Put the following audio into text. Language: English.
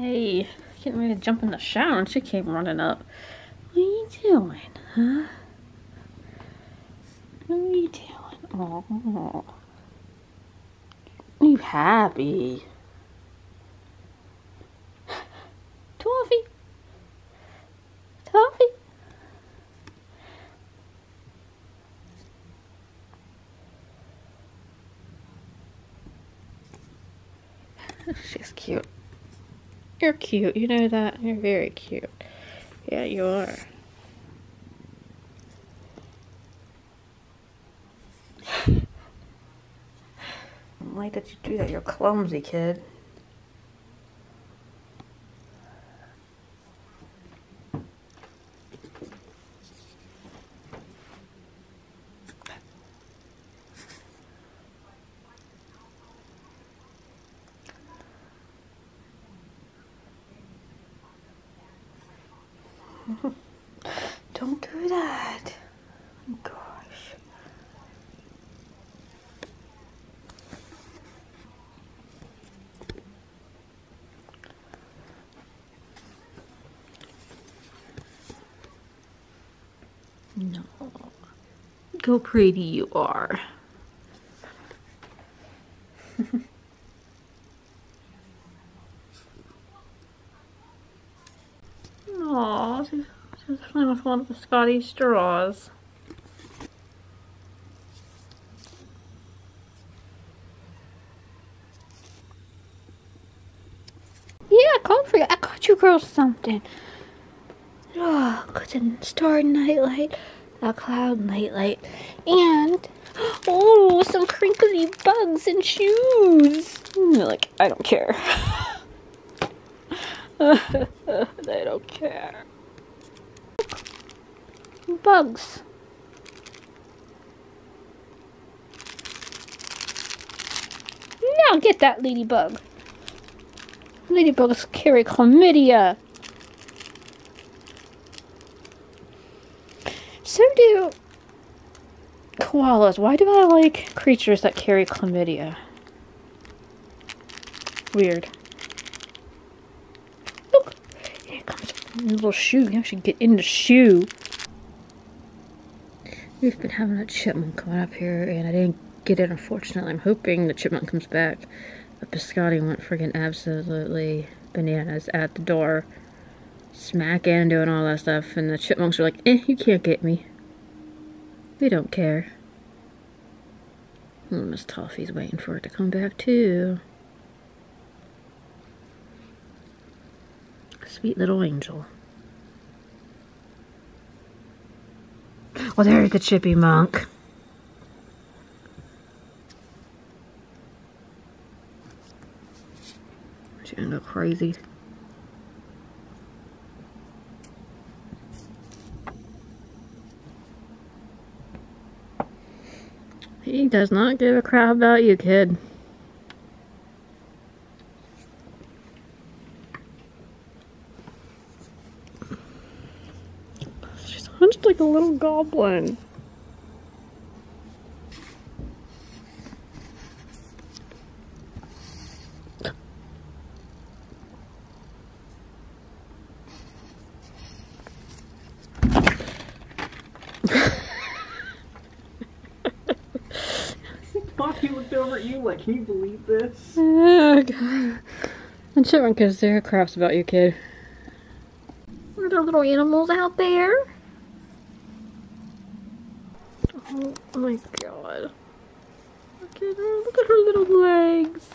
Hey, getting ready to jump in the shower and she came running up. What are you doing, huh? What are you doing? Oh, are you happy? Toffee? Toffee? She's cute. You're cute, you know that? You're very cute. Yeah, you are. I like that you do that, you're clumsy, kid. Don't do that. Oh, gosh. No. Go pretty you are. Aw, she's, she's playing with one of the Scotty straws. Yeah, come for you. I got you girls something. Oh, got a star nightlight, a cloud nightlight, and oh, some crinkly bugs and shoes. And you're like, I don't care. they don't care. Bugs. Now get that ladybug. Ladybugs carry chlamydia. So do koalas. Why do I like creatures that carry chlamydia? Weird. Look, here comes a little shoe. You actually get in the shoe. We've been having a chipmunk coming up here, and I didn't get it, unfortunately. I'm hoping the chipmunk comes back. But Biscotti went friggin' absolutely bananas at the door, smacking, doing all that stuff, and the chipmunks are like, eh, you can't get me. We don't care. Miss Toffee's waiting for it to come back, too. Sweet little angel. Well, there's the chippy monk. She's gonna go crazy. He does not give a crap about you, kid. She's hunched like a little goblin. He looked over at you like, can you believe this? Oh, God. The chipmunk is there craps about you, kid. Are there little animals out there? Oh my god. Look at her, look at her little legs.